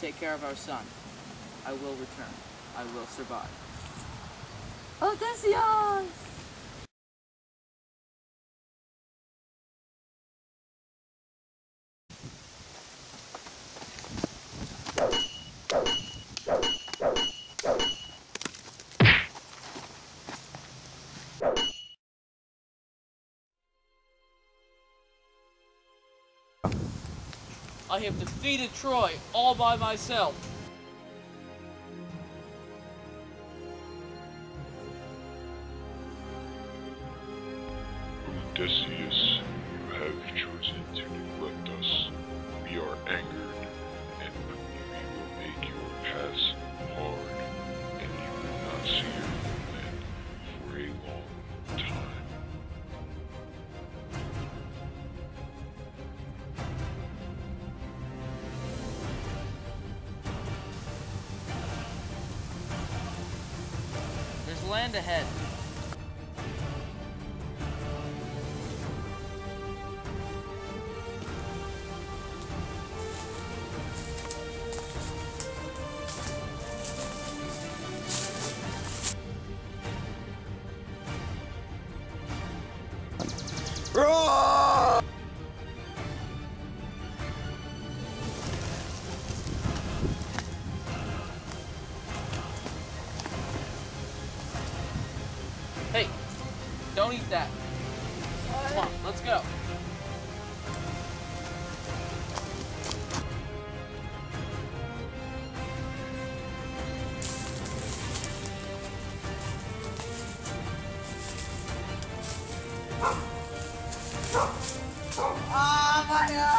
take care of our son. I will return. I will survive. Oh, Odysseus! I have defeated Troy all by myself. Odysseus, you have land ahead. Hey, don't eat that. Come on, let's go. Oh my god!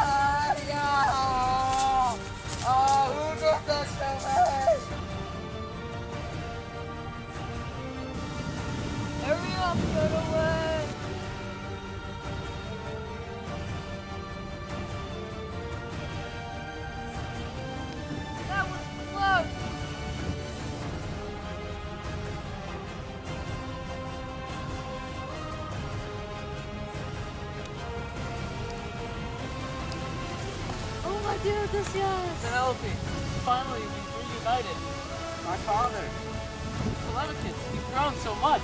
Oh my dear Odysseus! Penelope, finally we've reunited. My father. Telemachus, you've grown so much.